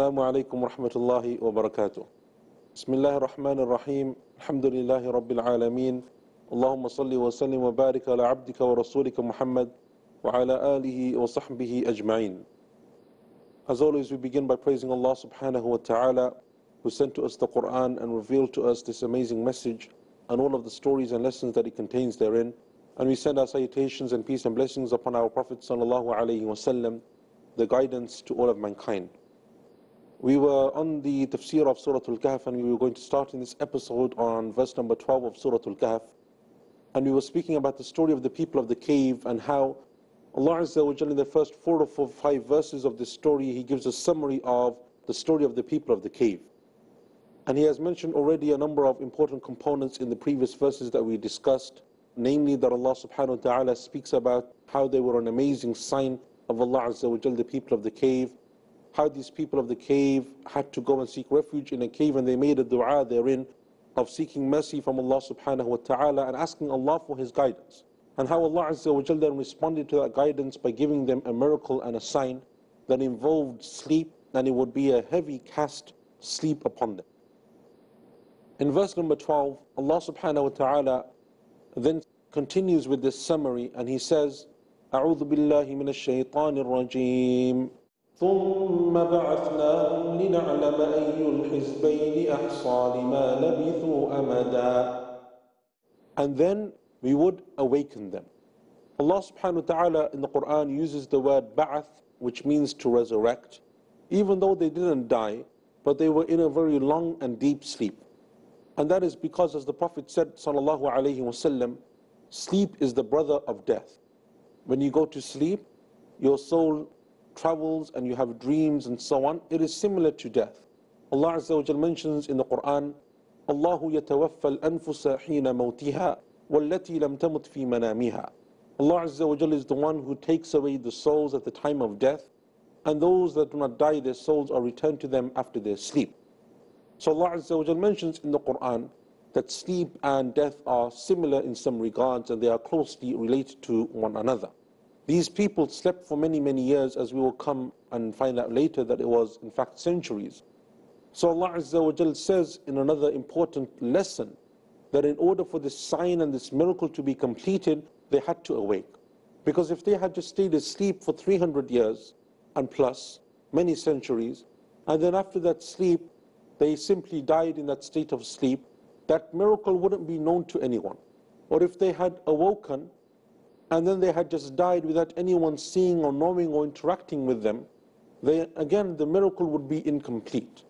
السلام عليكم ورحمة الله وبركاته بسم الله الرحمن الرحيم الحمد لله رب العالمين اللهم صل وسلم وبارك على عبدك ورسولك محمد وعلى آله وصحبه أجمعين As always we begin by praising Allah subhanahu wa ta'ala who sent to us the Quran and revealed to us this amazing message and all of the stories and lessons that it contains therein and we send our salutations and peace and blessings upon our Prophet sallallahu alaihi wasallam the guidance to all of mankind We were on the tafsir of Surah Al-Kahf and we were going to start in this episode on verse number 12 of Surah Al-Kahf. And we were speaking about the story of the people of the cave and how Allah Azza wa Jalla in the first four or five verses of this story, He gives a summary of the story of the people of the cave. And He has mentioned already a number of important components in the previous verses that we discussed, namely that Allah subhanahu wa ta'ala speaks about how they were an amazing sign of Allah Azza wa Jalla, the people of the cave, how these people of the cave had to go and seek refuge in a cave and they made a dua therein of seeking mercy from Allah subhanahu wa ta'ala and asking Allah for His guidance. And how Allah Azza wa then responded to that guidance by giving them a miracle and a sign that involved sleep and it would be a heavy cast sleep upon them. In verse number 12, Allah subhanahu wa ta'ala then continues with this summary and He says, أعوذ بالله من الشيطان الرجيم ثم بعثناهم لنعلم أي الحزبين أحصى لما لبثوا أمدا And then we would awaken them. Allah subhanahu wa ta'ala in the Quran uses the word ba'ath, which means to resurrect, even though they didn't die, but they were in a very long and deep sleep. And that is because, as the Prophet said, sallallahu alayhi wasallam, sleep is the brother of death. When you go to sleep, your soul travels and you have dreams and so on, it is similar to death. Allah Azza wa mentions in the Quran, Allahu yatawaffa al-anfusa hina mawtiha wallati lam tamut fi. Allah Azza wa is the one who takes away the souls at the time of death, and those that do not die, their souls are returned to them after their sleep. So Allah Azza wa mentions in the Quran that sleep and death are similar in some regards and they are closely related to one another. These people slept for many, many years, as we will come and find out later that it was, in fact, centuries. So Allah Azza wa Jal says in another important lesson that in order for this sign and this miracle to be completed, they had to awake. Because if they had just stayed asleep for 300 years and plus, many centuries, and then after that sleep, they simply died in that state of sleep, that miracle wouldn't be known to anyone. Or if they had awoken and then they had just died without anyone seeing or knowing or interacting with them, they, again, the miracle would be incomplete.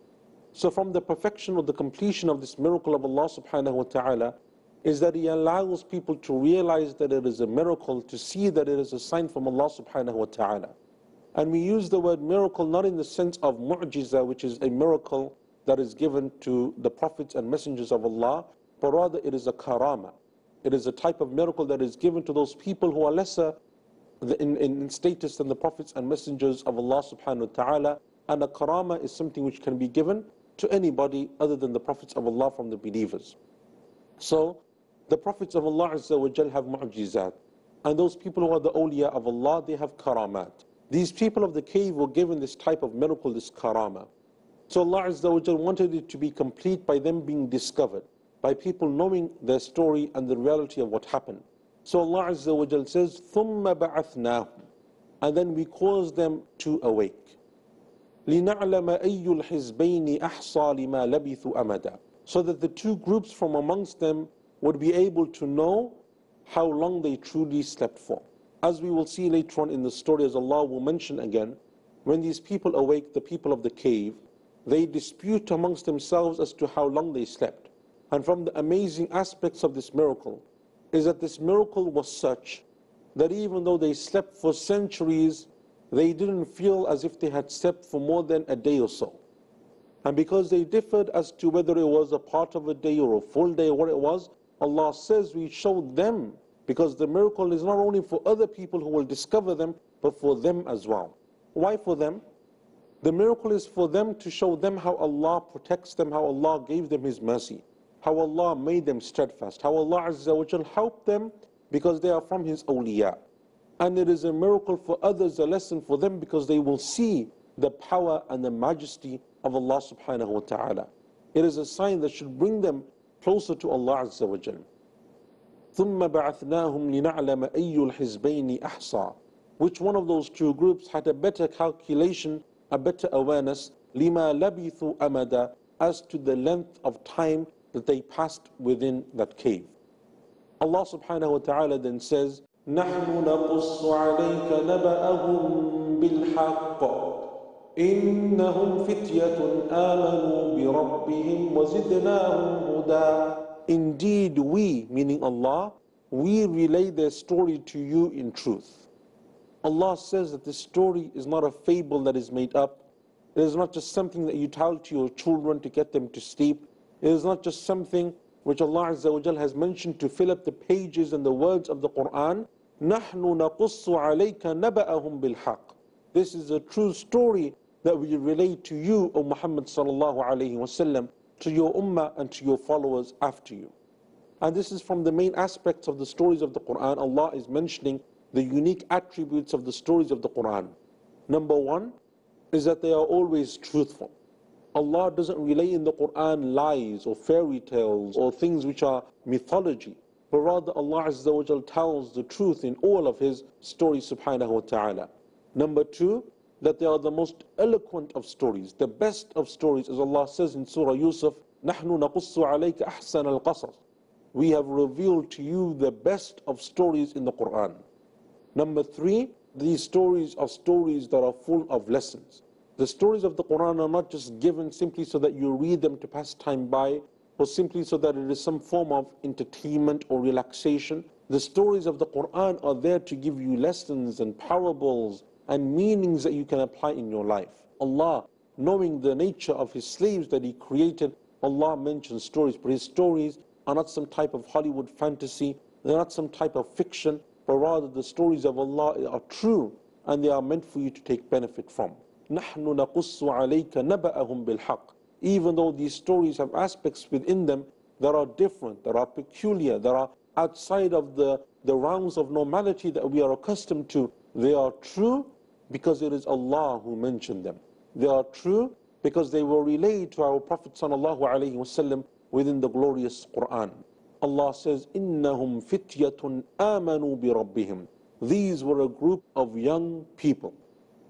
So from the perfection or the completion of this miracle of Allah subhanahu wa ta'ala is that He allows people to realize that it is a miracle, to see that it is a sign from Allah subhanahu wa ta'ala. And we use the word miracle not in the sense of mu'jiza, which is a miracle that is given to the prophets and messengers of Allah, but rather it is a karama. It is a type of miracle that is given to those people who are lesser in, in status than the prophets and messengers of Allah subhanahu wa ta'ala. And a karama is something which can be given to anybody other than the prophets of Allah from the believers. So the prophets of Allah Azza wa Jal have mu'jizat. And those people who are the awliya of Allah, they have karamat. These people of the cave were given this type of miracle, this karama. So Allah Azza wa Jal wanted it to be complete by them being discovered by people knowing their story and the reality of what happened. So Allah Azza wa Jal says, ثُمَّ بَعَثْنَاهُمْ And then we cause them to awake. لِنَعْلَمَ أَيُّ الْحِزْبَيْنِ أَحْصَى لِمَا لَبِثُوا أَمَدًا So that the two groups from amongst them would be able to know how long they truly slept for. As we will see later on in the story, as Allah will mention again, when these people awake, the people of the cave, they dispute amongst themselves as to how long they slept. And from the amazing aspects of this miracle is that this miracle was such that even though they slept for centuries, they didn't feel as if they had slept for more than a day or so. And because they differed as to whether it was a part of a day or a full day or what it was, Allah says we showed them because the miracle is not only for other people who will discover them, but for them as well. Why for them? The miracle is for them to show them how Allah protects them, how Allah gave them His mercy how Allah made them steadfast, how Allah Azza wa Jal helped them because they are from His awliya. And it is a miracle for others, a lesson for them because they will see the power and the majesty of Allah subhanahu wa ta'ala. It is a sign that should bring them closer to Allah Azza wa Jal. ثم بعثناهم لنعلم أي الحزبين أحصى Which one of those two groups had a better calculation, a better awareness, لما لبثوا أمدا as to the length of time that they passed within that cave. Allah subhanahu wa ta'ala then says, نحن نقص عليك نبأهم بالحق إنهم فتية آمنوا بربهم وزدناهم هدى Indeed, we, meaning Allah, we relay their story to you in truth. Allah says that this story is not a fable that is made up. It is not just something that you tell to your children to get them to sleep. It is not just something which Allah Azza wa has mentioned to fill up the pages and the words of the Quran. نَحْنُ نَقُصُّ عَلَيْكَ نَبَأَهُمْ بِالْحَقِّ This is a true story that we relate to you, O Muhammad sallallahu alayhi wasallam, to your ummah and to your followers after you. And this is from the main aspects of the stories of the Quran. Allah is mentioning the unique attributes of the stories of the Quran. Number one is that they are always truthful. Allah doesn't relay in the Quran lies or fairy tales or things which are mythology, but rather Allah Azza wa tells the truth in all of His stories subhanahu wa ta'ala. Number two, that they are the most eloquent of stories, the best of stories, as Allah says in Surah Yusuf, نَحْنُ نَقُصُّ عَلَيْكَ أَحْسَنَ الْقَصَصِ We have revealed to you the best of stories in the Quran. Number three, these stories are stories that are full of lessons. The stories of the Quran are not just given simply so that you read them to pass time by, or simply so that it is some form of entertainment or relaxation. The stories of the Quran are there to give you lessons and parables and meanings that you can apply in your life. Allah, knowing the nature of His slaves that He created, Allah mentions stories, but His stories are not some type of Hollywood fantasy, they're not some type of fiction, but rather the stories of Allah are true and they are meant for you to take benefit from. نحن نقص عليك نبأهم بالحق Even though these stories have aspects within them that are different, that are peculiar, that are outside of the, the realms of normality that we are accustomed to, they are true because it is Allah who mentioned them. They are true because they were relayed to our Prophet ﷺ within the glorious Quran. Allah says, إِنَّهُمْ فِتْيَةٌ آمَنُوا بِرَبِّهِمْ These were a group of young people.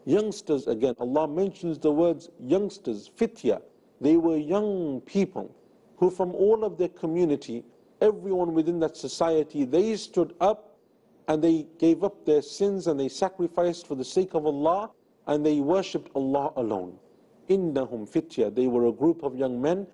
Youngsters again, Allah mentions the words youngsters, fitya. They were young people who from all of their community, everyone within that society, they stood up and they gave up their sins and they sacrificed for the sake of Allah and they worshipped Allah alone. Innahum fitya, they were a group of young men,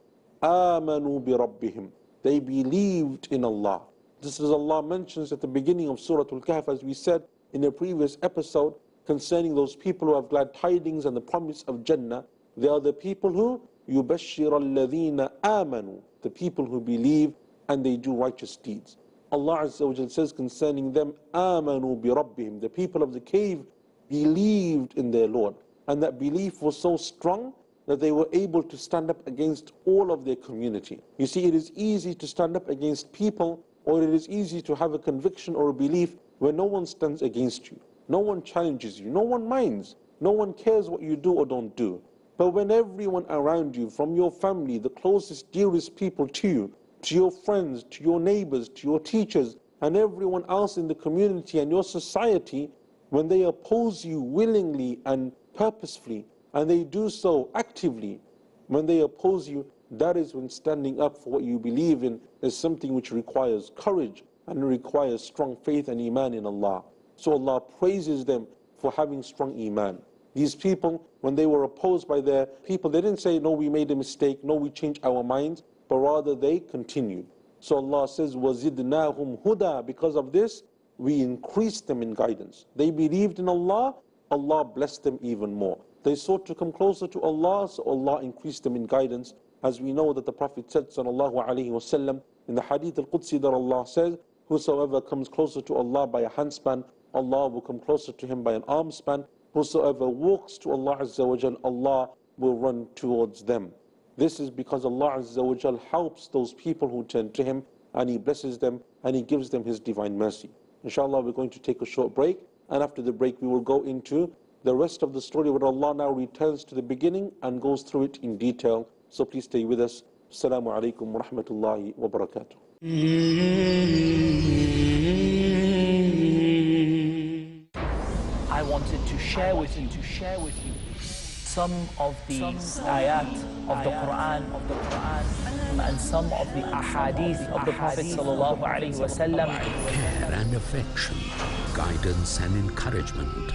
amanu bi rabbihim. They believed in Allah. This is Allah mentions at the beginning of Surah Al-Kahf, as we said in a previous episode, concerning those people who have glad tidings and the promise of Jannah. They are the people who يُبَشِّرَ الَّذِينَ آمَنُوا The people who believe and they do righteous deeds. Allah Azza wa says concerning them, Amanu bi Rabbihim. The people of the cave believed in their Lord. And that belief was so strong that they were able to stand up against all of their community. You see, it is easy to stand up against people, or it is easy to have a conviction or a belief where no one stands against you. No one challenges you. No one minds. No one cares what you do or don't do. But when everyone around you, from your family, the closest, dearest people to you, to your friends, to your neighbors, to your teachers, and everyone else in the community and your society, when they oppose you willingly and purposefully, and they do so actively, when they oppose you, that is when standing up for what you believe in is something which requires courage and requires strong faith and iman in Allah. So Allah praises them for having strong iman. These people, when they were opposed by their people, they didn't say, no, we made a mistake, no, we changed our minds but rather they continued. So Allah says, وَزِدْنَاهُمْ huda. Because of this, we increased them in guidance. They believed in Allah, Allah blessed them even more. They sought to come closer to Allah, so Allah increased them in guidance. As we know that the Prophet said, sallallahu alaihi wasallam, in the Hadith al-Qudsi that Allah says, whosoever comes closer to Allah by a handspan, Allah will come closer to him by an arm span. Whosoever walks to Allah Azza wa Allah will run towards them. This is because Allah Azza wa Jal helps those people who turn to Him and He blesses them and He gives them His divine mercy. Inshallah, we're going to take a short break and after the break we will go into the rest of the story where Allah now returns to the beginning and goes through it in detail. So please stay with us. Assalamu alaikum wa rahmatullahi wa barakatuh. Mm-hmm. Wanted to share with you. To share with you some of the ayat of the Quran of the Quran and some of the ahadith of the Prophet sallallahu alaihi wasallam care and affection guidance and encouragement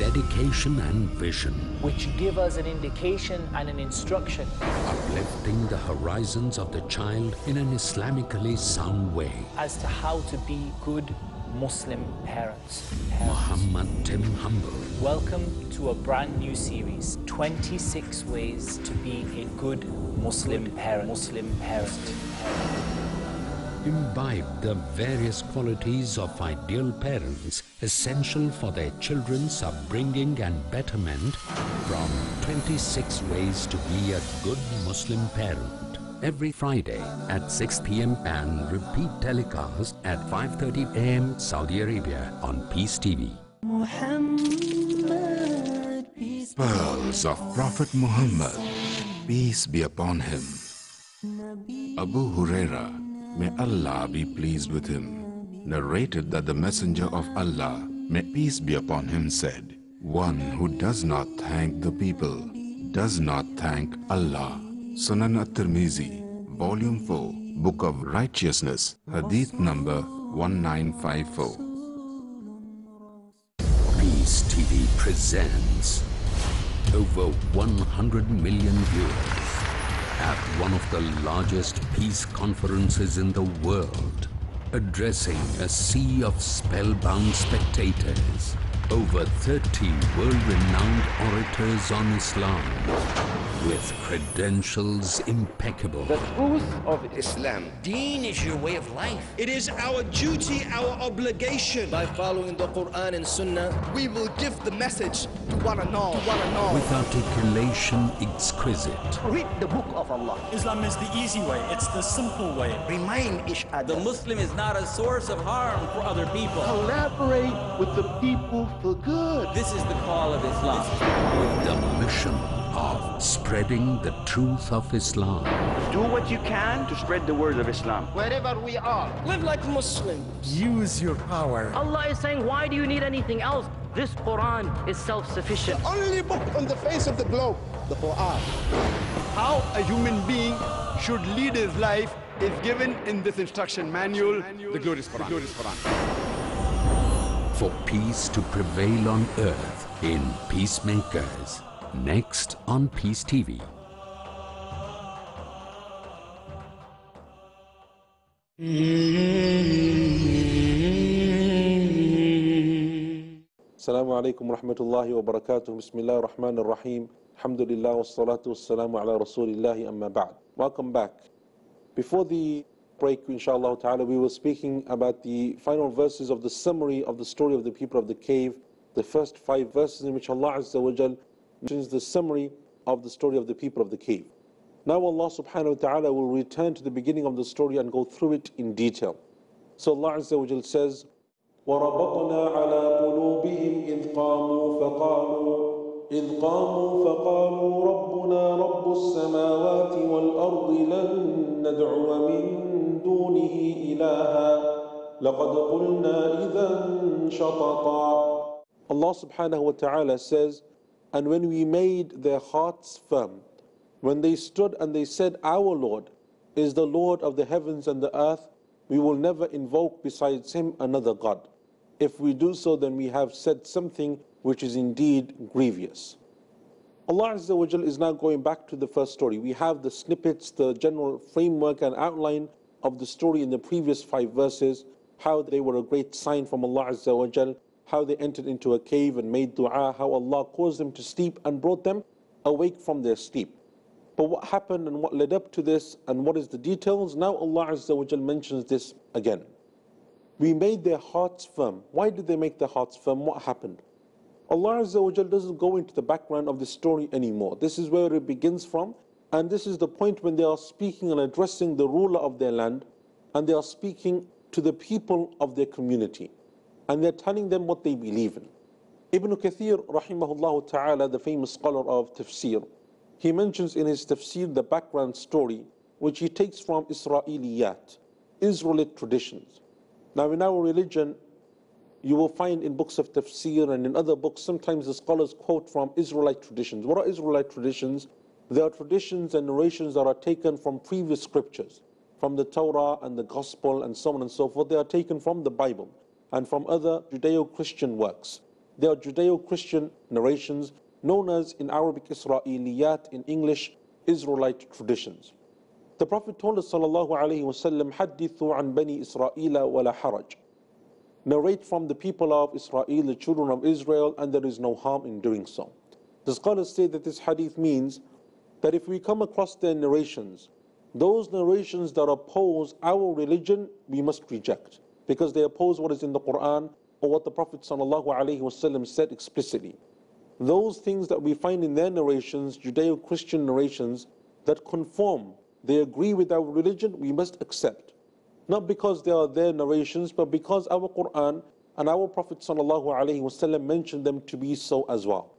dedication and vision. Which give us an indication and an instruction. Uplifting the horizons of the child in an islamically sound way. As to how to be good Muslim parents. Muhammad Tim Humble. Welcome to a brand new series 26 Ways to Be a Good Muslim Parent. Muslim Parent. Imbibe the various qualities of ideal parents essential for their children's upbringing and betterment from 26 Ways to Be a Good Muslim Parent every Friday at 6 p.m. and repeat telecast at 5.30 a.m. Saudi Arabia on Peace TV. Muhammad, peace Pearls of Prophet Muhammad, peace be upon him. Abu Huraira, may Allah be pleased with him, narrated that the Messenger of Allah, may peace be upon him, said, One who does not thank the people does not thank Allah. Sunan at-Tirmizi, Volume 4, Book of Righteousness, Hadith number 1954. Peace TV presents over 100 million viewers at one of the largest peace conferences in the world, addressing a sea of spellbound spectators. Over 30 world-renowned orators on Islam with credentials impeccable. The truth of Islam. Deen is your way of life. It is our duty, our obligation. By following the Quran and Sunnah, we will give the message to one and all. To one and all. With articulation exquisite. Read the book of Allah. Islam is the easy way. It's the simple way. Remind each other. The Muslim is not a source of harm for other people. Collaborate with the people for good. This is the call of Islam. With the mission of spreading the truth of Islam. Do what you can to spread the word of Islam. Wherever we are. Live like Muslims. Use your power. Allah is saying, why do you need anything else? This Quran is self-sufficient. The only book on the face of the globe, the Quran. How a human being should lead his life is given in this instruction manual, the glorious Quran. The glorious Quran. For peace to prevail on earth in peacemakers. Next on Peace TV. Assalamu alaikum wa rahmatullahi wa barakatuh. Bismillah ar-Rahman ar-Rahim. Alhamdulillah wa salatu wa salamu ala rasulillahi amma ba'd. Welcome back. Before the break, inshallah ta'ala, we were speaking about the final verses of the summary of the story of the people of the cave, the first five verses in which Allah Azza wa Jal mentions the summary of the story of the people of the cave. Now Allah subhanahu wa ta'ala will return to the beginning of the story and go through it in detail. So Allah Azza wa Jal says, وربطنا على قلوبهم إذ قاموا فقالوا إذ قاموا فقالوا ربنا رب السماوات والأرض لن ندعو من دونه إلها لقد قلنا إذا شططا Allah subhanahu wa ta'ala says, And when we made their hearts firm, when they stood and they said, Our Lord is the Lord of the heavens and the earth, we will never invoke besides Him another God. If we do so, then we have said something which is indeed grievous. Allah Azza wa Jal is now going back to the first story. We have the snippets, the general framework and outline of the story in the previous five verses, how they were a great sign from Allah Azza wa Jal, how they entered into a cave and made dua, how Allah caused them to sleep and brought them awake from their sleep. But what happened and what led up to this and what is the details? Now Allah Azza wa Jal mentions this again. We made their hearts firm. Why did they make their hearts firm? What happened? Allah Azza wa Jal doesn't go into the background of the story anymore. This is where it begins from, and this is the point when they are speaking and addressing the ruler of their land, and they are speaking to the people of their community, and they're telling them what they believe in. Ibn Kathir, rahimahullah ta'ala, the famous scholar of tafsir, he mentions in his tafsir the background story, which he takes from Israeliyat, Israelite traditions. Now, in our religion, you will find in books of tafsir and in other books, sometimes the scholars quote from Israelite traditions. What are Israelite traditions? They are traditions and narrations that are taken from previous scriptures, from the Torah and the Gospel and so on and so forth. They are taken from the Bible and from other Judeo Christian works. They are Judeo Christian narrations known as in Arabic Israeliyat, in English, Israelite traditions. The Prophet told us, sallallahu alayhi wasallam, "Hadithu an bani Israila wala haraj." Narrate from the people of Israel, the children of Israel, and there is no harm in doing so. The scholars say that this hadith means that if we come across their narrations, those narrations that oppose our religion, we must reject because they oppose what is in the Quran or what the Prophet ﷺ said explicitly. Those things that we find in their narrations, Judeo Christian narrations, that conform, they agree with our religion, we must accept. Not because they are their narrations, but because our Quran and our Prophet ﷺ mentioned them to be so as well.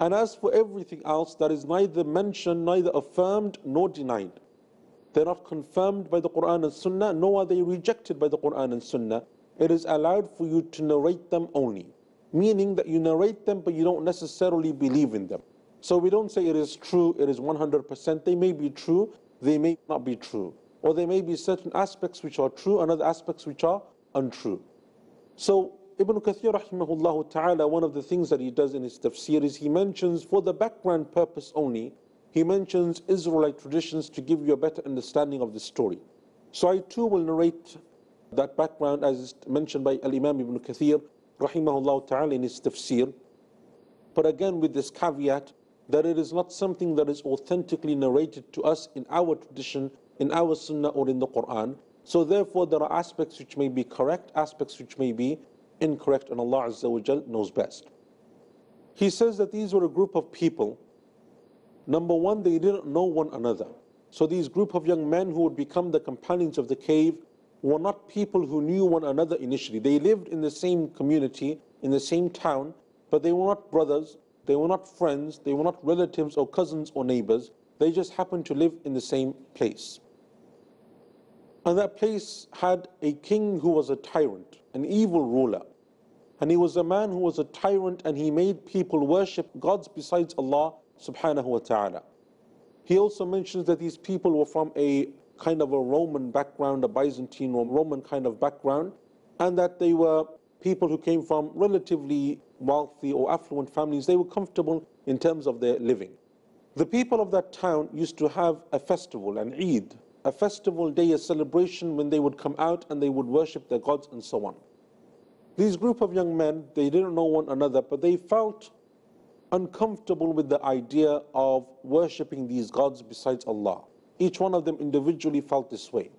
And as for everything else that is neither mentioned, neither affirmed nor denied, they're not confirmed by the Quran and Sunnah, nor are they rejected by the Quran and Sunnah. It is allowed for you to narrate them only, meaning that you narrate them, but you don't necessarily believe in them. So we don't say it is true, it is 100%. They may be true, they may not be true. Or there may be certain aspects which are true and other aspects which are untrue. So Ibn Kathir rahimahullah ta'ala, one of the things that he does in his tafsir is he mentions for the background purpose only, he mentions Israelite traditions to give you a better understanding of the story. So I too will narrate that background as is mentioned by Al-Imam Ibn Kathir rahimahullah ta'ala in his tafsir. But again with this caveat that it is not something that is authentically narrated to us in our tradition, in our sunnah or in the Quran. So therefore there are aspects which may be correct, aspects which may be incorrect, and Allah Azza wa Jal knows best. He says that these were a group of people. Number one, they didn't know one another. So these group of young men who would become the companions of the cave were not people who knew one another initially. They lived in the same community, in the same town, but they were not brothers, they were not friends, they were not relatives or cousins or neighbors. They just happened to live in the same place. And that place had a king who was a tyrant, an evil ruler. And he was a man who was a tyrant and he made people worship gods besides Allah subhanahu wa ta'ala. He also mentions that these people were from a kind of a Roman background, a Byzantine or Roman kind of background, and that they were people who came from relatively wealthy or affluent families. They were comfortable in terms of their living. The people of that town used to have a festival, an Eid, a festival day, a celebration when they would come out and they would worship their gods and so on. These group of young men, they didn't know one another, but they felt uncomfortable with the idea of worshipping these gods besides Allah. Each one of them individually felt this way.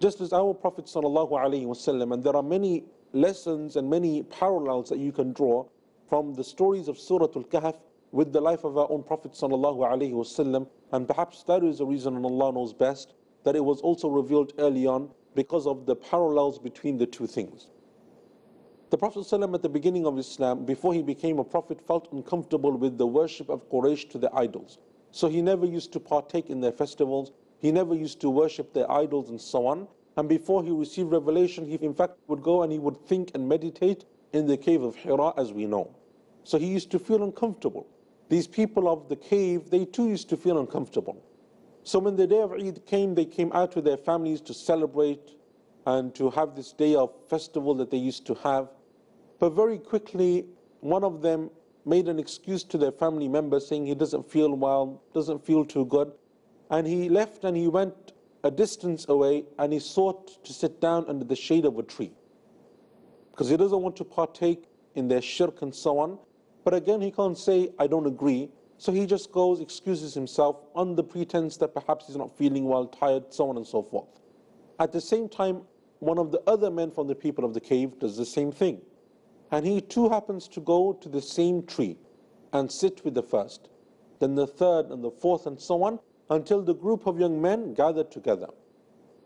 Just as our Prophet ﷺ, and there are many lessons and many parallels that you can draw from the stories of Surah Al-Kahf with the life of our own Prophet ﷺ, and perhaps that is the reason, and Allah knows best, that it was also revealed early on because of the parallels between the two things. The Prophet ﷺ at the beginning of Islam, before he became a prophet, felt uncomfortable with the worship of Quraysh to their idols. So he never used to partake in their festivals, he never used to worship their idols and so on. And before he received revelation, he in fact would go and he would think and meditate in the cave of Hira, as we know. So he used to feel uncomfortable. These people of the cave, they too used to feel uncomfortable. So when the day of Eid came, they came out with their families to celebrate and to have this day of festival that they used to have. But very quickly, one of them made an excuse to their family member saying he doesn't feel well, doesn't feel too good. And he left and he went a distance away and he sought to sit down under the shade of a tree. Because he doesn't want to partake in their shirk and so on. But again, he can't say, I don't agree. So he just goes, excuses himself on the pretense that perhaps he's not feeling well, tired, so on and so forth. At the same time, one of the other men from the people of the cave does the same thing. And he too happens to go to the same tree and sit with the first, then the third and the fourth and so on, until the group of young men gathered together.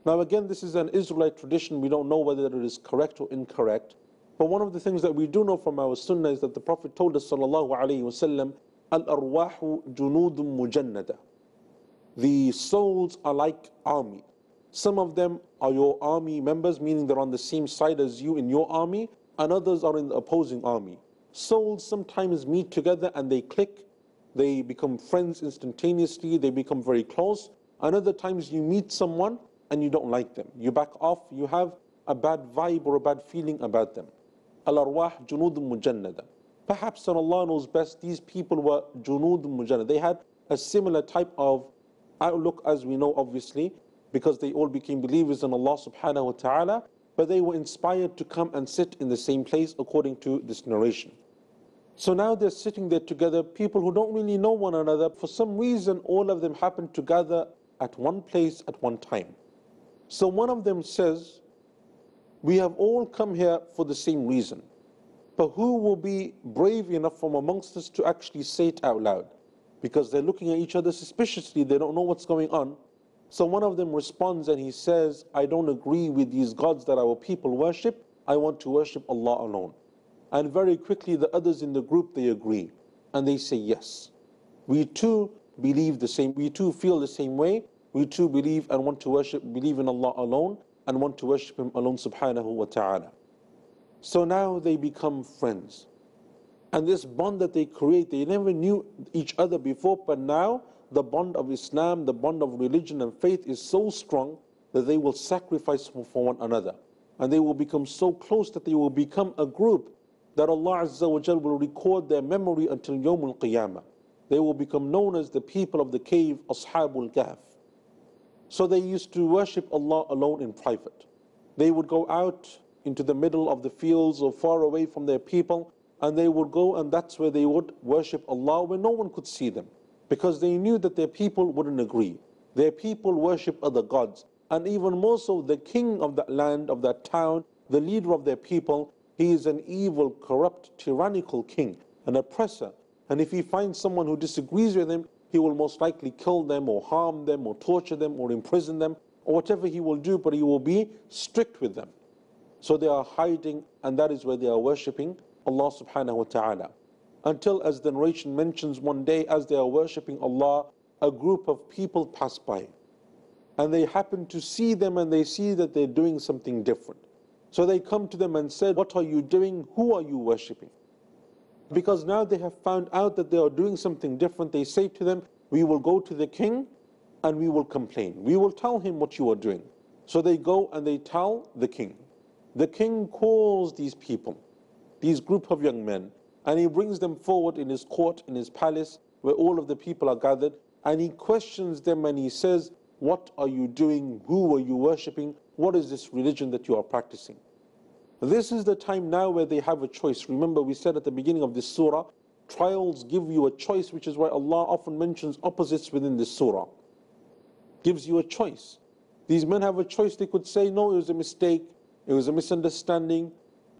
Now again, this is an Israelite tradition. We don't know whether it is correct or incorrect. But one of the things that we do know from our sunnah is that the Prophet told us, sallallahu alayhi wasallam, al-arwahu junudun mujannada. The souls are like army. Some of them are your army members, meaning they're on the same side as you in your army, and others are in the opposing army. Souls sometimes meet together and they click, they become friends instantaneously, they become very close. And other times you meet someone and you don't like them. You back off, you have a bad vibe or a bad feeling about them. Al-arwah junud mujannada. Perhaps, and Allah knows best, these people were junud mujannada. They had a similar type of outlook as we know, obviously, because they all became believers in Allah subhanahu wa ta'ala, but they were inspired to come and sit in the same place according to this narration. So now they're sitting there together, people who don't really know one another. For some reason, all of them happen to gather at one place at one time. So one of them says, We have all come here for the same reason. But who will be brave enough from amongst us to actually say it out loud? Because they're looking at each other suspiciously, they don't know what's going on. So one of them responds and he says, I don't agree with these gods that our people worship. I want to worship Allah alone. And very quickly the others in the group they agree and they say yes. We too believe the same, we too feel the same way. We too believe and want to worship, believe in Allah alone and want to worship Him alone subhanahu wa ta'ala. So now they become friends. And this bond that they create, they never knew each other before, but now the bond of Islam, the bond of religion and faith is so strong that they will sacrifice for one another. And they will become so close that they will become a group that Allah Azza wa Jal will record their memory until Yawm al Qiyamah. They will become known as the people of the cave, Ashabul Kahf. So they used to worship Allah alone in private. They would go out into the middle of the fields or far away from their people, and they would go, and that's where they would worship Allah where no one could see them because they knew that their people wouldn't agree. Their people worship other gods. And even more so, the king of that land, of that town, the leader of their people, he is an evil, corrupt, tyrannical king, an oppressor. And if he finds someone who disagrees with him, he will most likely kill them or harm them or torture them or imprison them or whatever he will do, but he will be strict with them. So they are hiding, and that is where they are worshipping Allah subhanahu wa ta'ala until, as the narration mentions, one day as they are worshipping Allah, a group of people pass by. And they happen to see them and they see that they're doing something different. So they come to them and said, What are you doing? Who are you worshipping? Because now they have found out that they are doing something different. They say to them, We will go to the king and we will complain. We will tell him what you are doing. So they go and they tell the king. The king calls these people, these group of young men, and he brings them forward in his court, in his palace, where all of the people are gathered, and he questions them and he says, What are you doing? Who are you worshipping? What is this religion that you are practicing? This is the time now where they have a choice. Remember, we said at the beginning of this surah, trials give you a choice, which is why Allah often mentions opposites within this surah. Gives you a choice. These men have a choice. They could say, No, it was a mistake, it was a misunderstanding,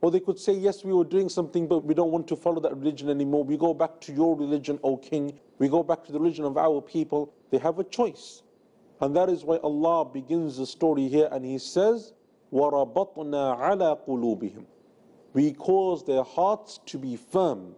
or they could say, yes, we were doing something, but we don't want to follow that religion anymore. We go back to your religion, O king. We go back to the religion of our people. They have a choice. And that is why Allah begins the story here and He says, وَرَبَطْنَا عَلَى قُلُوبِهِمْ We cause their hearts to be firm.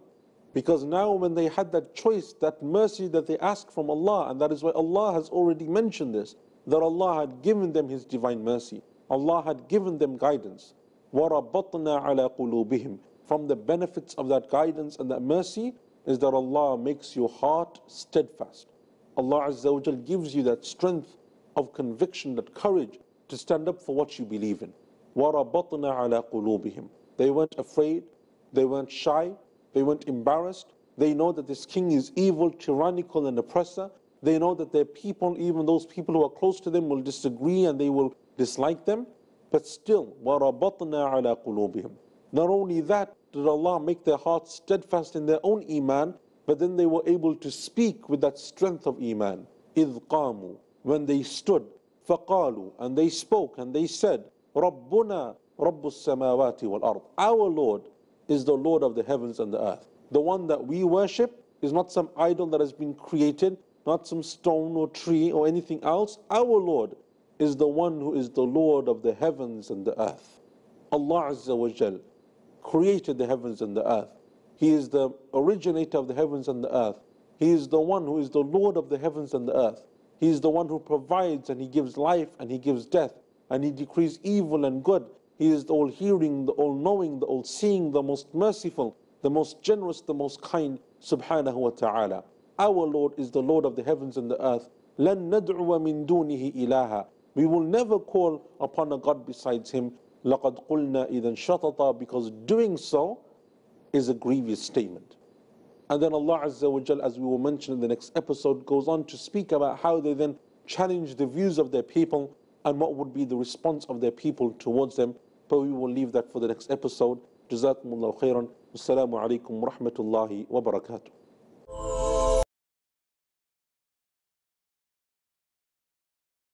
Because now when they had that choice, that mercy that they asked from Allah, and that is why Allah has already mentioned this, that Allah had given them His divine mercy. Allah had given them guidance. وَرَبَطْنَا عَلَى قُلُوبِهِمْ From the benefits of that guidance and that mercy is that Allah makes your heart steadfast. Allah Azza wa Jal gives you that strength of conviction, that courage to stand up for what you believe in. وَرَبَطْنَا عَلَى قُلُوبِهِمْ They weren't afraid, they weren't shy, they weren't embarrassed. They know that this king is evil, tyrannical, and oppressor. They know that their people, even those people who are close to them, will disagree and they will dislike them. But still, وَرَبَطْنَا عَلَى قُلُوبِهِمْ Not only that, did Allah make their hearts steadfast in their own iman, but then they were able to speak with that strength of iman. إِذْ قَامُوا When they stood, فَقَالُوا And they spoke and they said, رَبُّنَا رَبُّ السَّمَاوَاتِ وَالْأَرْضِ Our Lord is the Lord of the heavens and the earth. The one that we worship is not some idol that has been created, not some stone or tree or anything else. Our Lord is the one who is the Lord of the heavens and the earth. Allah Azza wa Jal created the heavens and the earth. He is the originator of the heavens and the earth. He is the one who is the Lord of the heavens and the earth. He is the one who provides and He gives life and He gives death and He decrees evil and good. He is the all hearing, the all knowing, the all seeing, the most merciful, the most generous, the most kind, subhanahu wa ta'ala. Our Lord is the Lord of the heavens and the earth. لَن نَدْعُوَ مِن دُونِهِ إِلَهًا We will never call upon a God besides Him. لَقَدْ قُلْنَا إِذًا شَطَطًا Because doing so is a grievous statement. And then Allah Azza wa Jal, as we will mention in the next episode, goes on to speak about how they then challenge the views of their people and what would be the response of their people towards them. But we will leave that for the next episode. جزاكم الله خيرا والسلام عليكم ورحمة الله وبركاته